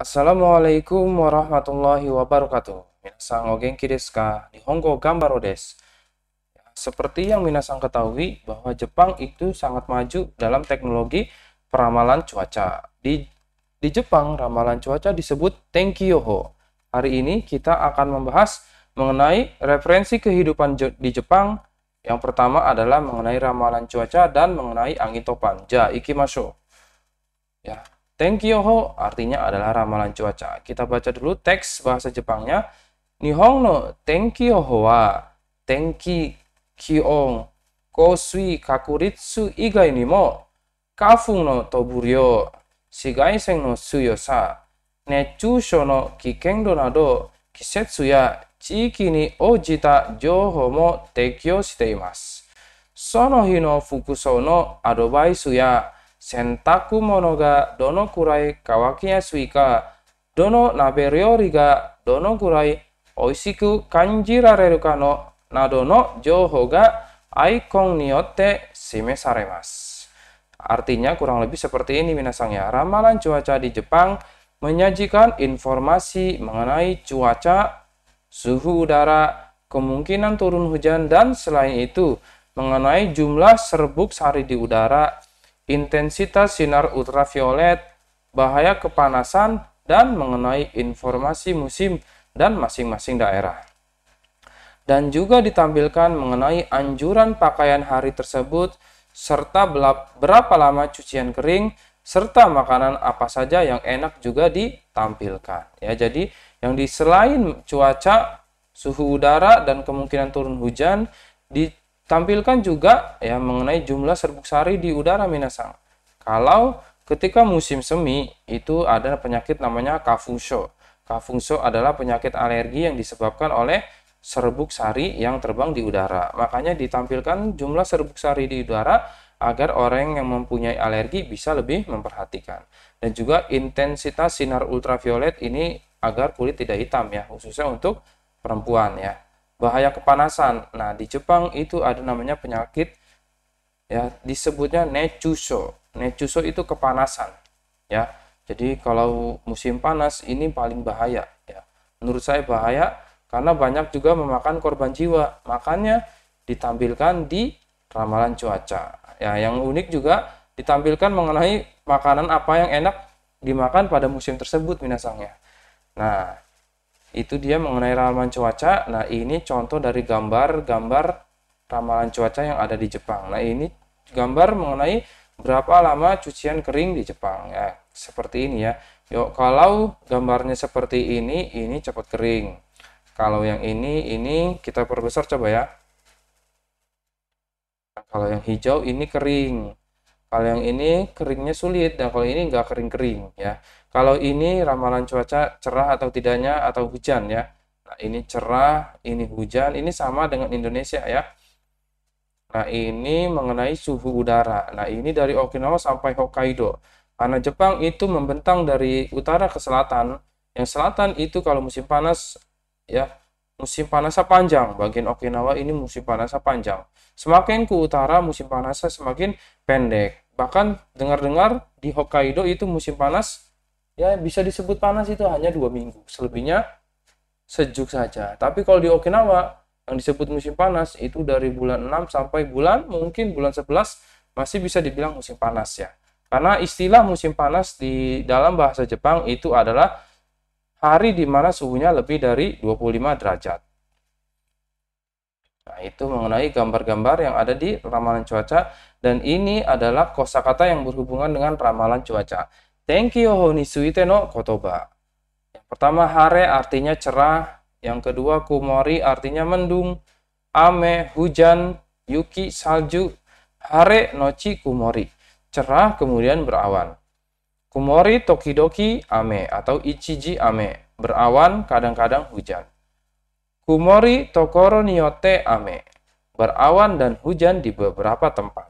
Assalamualaikum warahmatullahi wabarakatuh. Minasan o genki desu ka? Nihongo gambaro desu. Ya, seperti yang minasan ketahui bahwa Jepang itu sangat maju dalam teknologi peramalan cuaca. Di di Jepang, ramalan cuaca disebut Tenkyoho. Hari ini kita akan membahas mengenai referensi kehidupan di Jepang. Yang pertama adalah mengenai ramalan cuaca dan mengenai angin topan. Ja, ikimasho. Ya, Tenkyoho artinya adalah ramalan cuaca. Kita baca dulu teks bahasa Jepangnya. Nihon no tenkyoho wa. Tenki kion kosui kakuritsu igai ni mo. Kafun no toburyo shigaisen no suyosa. Netchusho no kikendo nado. Kisetsu ya chiki ni ojita joho mo tekyo shite imasu. Sono hi no fukusou no adobaisu ya sentaku Monoga, dono kurai kawakinya suika dono naberiori ga dono kurai oishiku kanjirareru ka no? Nado no joho ga icon niotte simesaremas Artinya kurang lebih seperti ini minasang ya. Ramalan cuaca di Jepang menyajikan informasi mengenai cuaca, suhu udara, kemungkinan turun hujan dan selain itu mengenai jumlah serbuk sari di udara, intensitas sinar ultraviolet, bahaya kepanasan, dan mengenai informasi musim dan masing-masing daerah. Dan juga ditampilkan mengenai anjuran pakaian hari tersebut, serta berapa lama cucian kering, serta makanan apa saja yang enak juga ditampilkan. Ya, jadi yang di selain cuaca, suhu udara dan kemungkinan turun hujan di Tampilkan juga ya mengenai jumlah serbuk sari di udara minasang. Kalau ketika musim semi itu ada penyakit namanya kafungso. Kafungso adalah penyakit alergi yang disebabkan oleh serbuk sari yang terbang di udara. Makanya ditampilkan jumlah serbuk sari di udara agar orang yang mempunyai alergi bisa lebih memperhatikan. Dan juga intensitas sinar ultraviolet ini agar kulit tidak hitam ya, khususnya untuk perempuan ya bahaya kepanasan. Nah, di Jepang itu ada namanya penyakit ya disebutnya nechuso. Nechuso itu kepanasan ya. Jadi kalau musim panas ini paling bahaya ya. Menurut saya bahaya karena banyak juga memakan korban jiwa. Makanya ditampilkan di ramalan cuaca. Ya, yang unik juga ditampilkan mengenai makanan apa yang enak dimakan pada musim tersebut minasangnya. Nah, itu dia mengenai ramalan cuaca. Nah, ini contoh dari gambar-gambar ramalan cuaca yang ada di Jepang. Nah, ini gambar mengenai berapa lama cucian kering di Jepang. Ya, seperti ini ya. Yuk, kalau gambarnya seperti ini, ini cepat kering. Kalau yang ini, ini kita perbesar coba ya. Kalau yang hijau ini kering. Kalau yang ini keringnya sulit dan kalau ini nggak kering-kering ya. Kalau ini ramalan cuaca cerah atau tidaknya atau hujan ya. Nah, ini cerah, ini hujan, ini sama dengan Indonesia ya. Nah, ini mengenai suhu udara. Nah, ini dari Okinawa sampai Hokkaido. Karena Jepang itu membentang dari utara ke selatan. Yang selatan itu kalau musim panas ya, musim panasnya panjang. Bagian Okinawa ini musim panasnya panjang. Semakin ke utara musim panasnya semakin pendek. Bahkan dengar-dengar di Hokkaido itu musim panas ya bisa disebut panas itu hanya dua minggu. Selebihnya sejuk saja. Tapi kalau di Okinawa yang disebut musim panas itu dari bulan 6 sampai bulan mungkin bulan 11 masih bisa dibilang musim panas ya. Karena istilah musim panas di dalam bahasa Jepang itu adalah hari di mana suhunya lebih dari 25 derajat itu mengenai gambar-gambar yang ada di ramalan cuaca dan ini adalah kosakata yang berhubungan dengan ramalan cuaca. Tenkyoho ni suite no kotoba. Yang pertama hare artinya cerah, yang kedua kumori artinya mendung, ame hujan, yuki salju, hare nochi kumori. Cerah kemudian berawan. Kumori tokidoki ame atau ichiji ame, berawan kadang-kadang hujan. Kumori tokoro niyote ame, berawan dan hujan di beberapa tempat.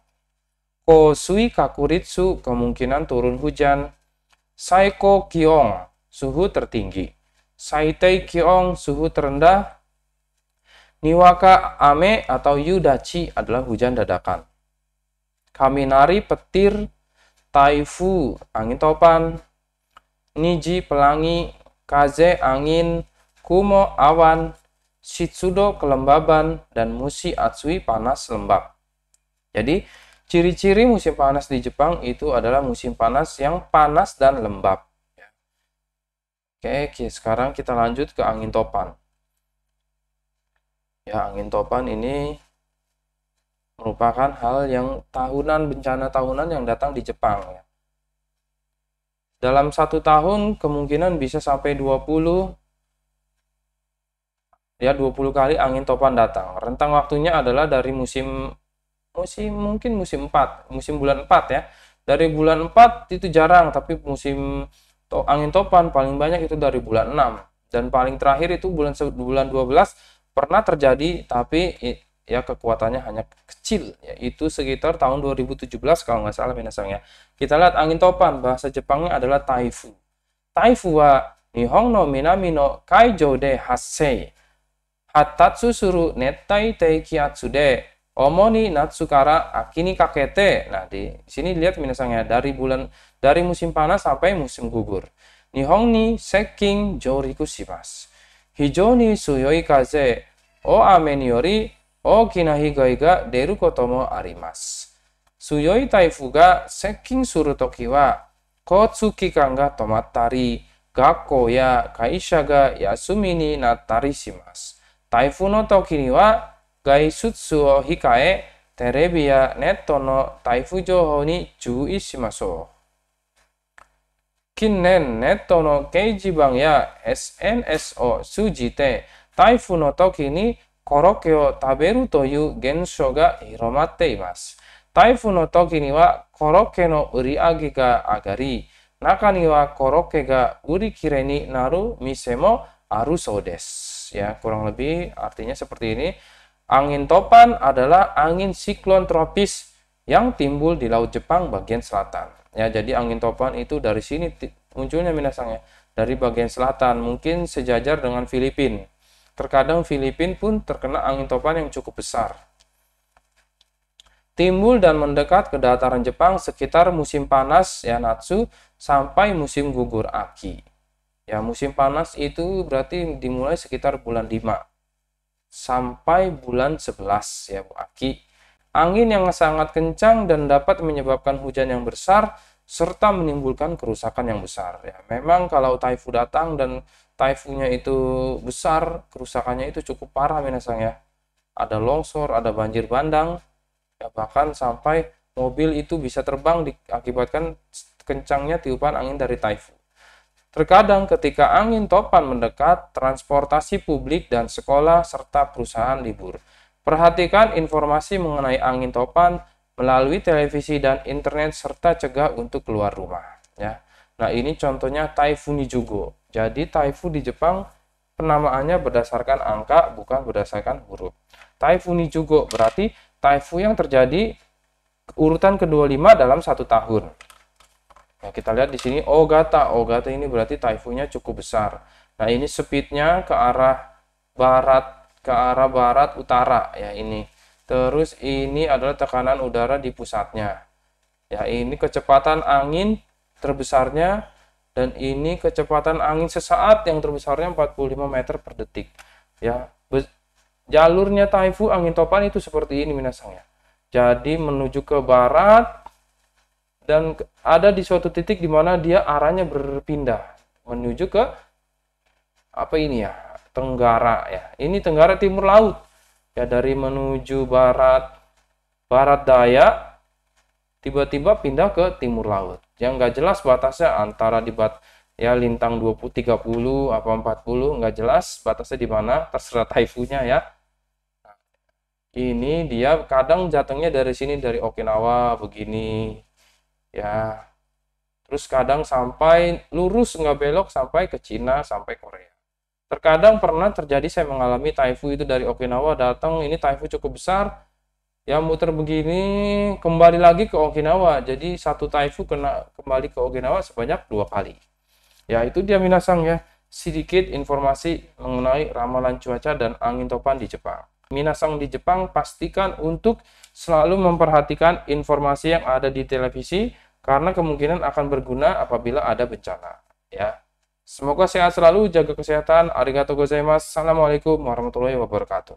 Kosui kakuritsu kemungkinan turun hujan, Saiko Kiong, suhu tertinggi. Saitei Kiong, suhu terendah. Niwaka Ame atau Yudachi adalah hujan dadakan. Kaminari petir, taifu, angin topan. Niji pelangi, Kaze angin, Kumo awan, Shitsudo kelembaban, dan Musi Atsui panas lembab. Jadi, ciri-ciri musim panas di Jepang itu adalah musim panas yang panas dan lembab. Oke, sekarang kita lanjut ke angin topan. Ya, angin topan ini merupakan hal yang tahunan bencana tahunan yang datang di Jepang ya. Dalam satu tahun kemungkinan bisa sampai 20 ya 20 kali angin topan datang. Rentang waktunya adalah dari musim musim mungkin musim 4, musim bulan 4 ya. Dari bulan 4 itu jarang, tapi musim to angin topan paling banyak itu dari bulan 6 dan paling terakhir itu bulan bulan 12 pernah terjadi tapi ya kekuatannya hanya kecil yaitu sekitar tahun 2017 kalau nggak salah minasang ya kita lihat angin topan bahasa Jepangnya adalah taifu taifu wa nihong no minami no kaijo de hassei Hatatsu suru netai tei kiatsu de. Omoni natsukara akini kakete. Nah, di sini lihat misalnya dari bulan dari musim panas sampai musim gugur. Nihong ni seking joriku shimasu. Hijou suyoi kaze. O ame ni yori o kinahi gai ga deru kotomo arimas. Suyoi taifu ga seking suru toki wa kotsuki kanga tomatari. Gakko ya kaisha ga yasumi ni natari shimasu. 台風の時には外出を控え、テレビやネットの台風情報に注意しましょう。近年、ネットの掲示板や SNS を通じて、台風の時にコロッケを食べるという現象が広まっています。台風の時にはコロッケの売り上げが上がり、中にはコロッケが売り切れになる店もあるそうです。Ya, kurang lebih artinya seperti ini. Angin topan adalah angin siklon tropis yang timbul di Laut Jepang bagian selatan. Ya, jadi angin topan itu dari sini munculnya minasangnya dari bagian selatan, mungkin sejajar dengan Filipina. Terkadang Filipina pun terkena angin topan yang cukup besar. Timbul dan mendekat ke dataran Jepang sekitar musim panas ya Natsu sampai musim gugur Aki. Ya, musim panas itu berarti dimulai sekitar bulan 5 sampai bulan 11 ya Bu Aki. Angin yang sangat kencang dan dapat menyebabkan hujan yang besar serta menimbulkan kerusakan yang besar ya. Memang kalau taifu datang dan taifunya itu besar, kerusakannya itu cukup parah minasang ya. Ada longsor, ada banjir bandang, ya bahkan sampai mobil itu bisa terbang diakibatkan kencangnya tiupan angin dari taifun. Terkadang ketika angin topan mendekat, transportasi publik dan sekolah serta perusahaan libur. Perhatikan informasi mengenai angin topan melalui televisi dan internet serta cegah untuk keluar rumah. Ya. Nah ini contohnya Taifuni Jugo. Jadi taifu di Jepang penamaannya berdasarkan angka bukan berdasarkan huruf. Taifuni juga berarti taifu yang terjadi urutan kedua lima dalam satu tahun. Nah, kita lihat di sini Ogata. Ogata ini berarti taifunya cukup besar. Nah, ini speednya ke arah barat, ke arah barat utara ya ini. Terus ini adalah tekanan udara di pusatnya. Ya, ini kecepatan angin terbesarnya dan ini kecepatan angin sesaat yang terbesarnya 45 meter per detik ya jalurnya taifu angin topan itu seperti ini minasang ya jadi menuju ke barat dan ada di suatu titik di mana dia arahnya berpindah. Menuju ke apa ini ya tenggara ya. Ini tenggara timur laut. Ya dari menuju barat barat daya tiba-tiba pindah ke timur laut. Yang nggak jelas batasnya antara di bat ya lintang 20 30 apa 40 nggak jelas batasnya di mana terserah taifunya ya. Nah, ini dia kadang jatuhnya dari sini dari Okinawa begini ya. Terus kadang sampai lurus nggak belok sampai ke Cina sampai Korea. Terkadang pernah terjadi saya mengalami taifu itu dari Okinawa datang ini taifu cukup besar ya muter begini kembali lagi ke Okinawa. Jadi satu taifu kena kembali ke Okinawa sebanyak dua kali. Ya itu dia minasang ya. Sedikit informasi mengenai ramalan cuaca dan angin topan di Jepang minasang di Jepang pastikan untuk selalu memperhatikan informasi yang ada di televisi karena kemungkinan akan berguna apabila ada bencana ya. Semoga sehat selalu, jaga kesehatan. Arigatou gozaimasu. Assalamualaikum warahmatullahi wabarakatuh.